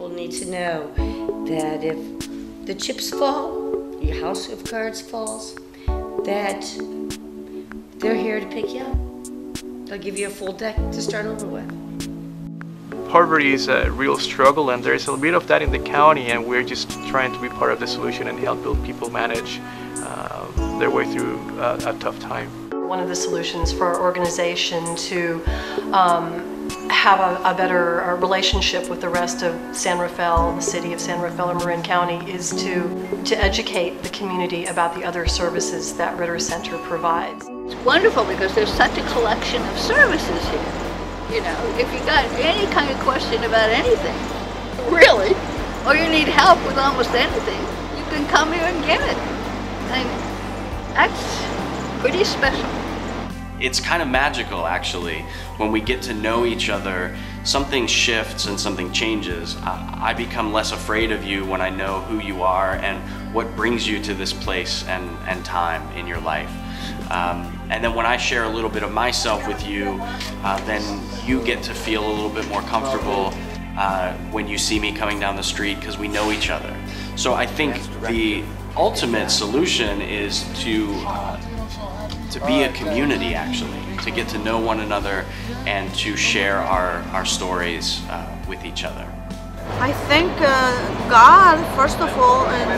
people need to know that if the chips fall, your house of cards falls, that they're here to pick you up. They'll give you a full deck to start over with. Poverty is a real struggle and there's a bit of that in the county and we're just trying to be part of the solution and help build people manage uh, their way through a, a tough time. One of the solutions for our organization to um, have a, a better relationship with the rest of San Rafael, the city of San Rafael or Marin County, is to, to educate the community about the other services that Ritter Center provides. It's wonderful because there's such a collection of services here. You know, if you got any kind of question about anything, really, or you need help with almost anything, you can come here and get it. And that's pretty special. It's kind of magical actually. When we get to know each other, something shifts and something changes. I, become less afraid of you when I know who you are and what brings you to this place and, and time in your life. Um, and then when I share a little bit of myself with you, uh, then you get to feel a little bit more comfortable uh, when you see me coming down the street because we know each other. So I think the ultimate solution is to uh, to be a community actually, to get to know one another and to share our, our stories uh, with each other. I thank uh, God first of all and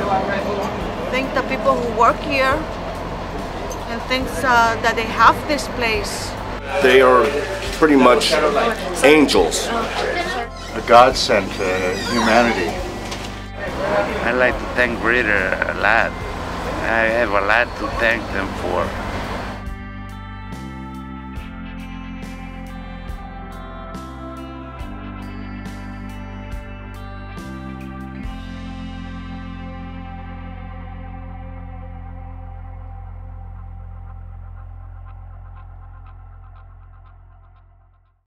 thank the people who work here and thanks uh, that they have this place. They are pretty much angels. A godsend to uh, humanity. I'd like to thank Ritter a lot. I have a lot to thank them for.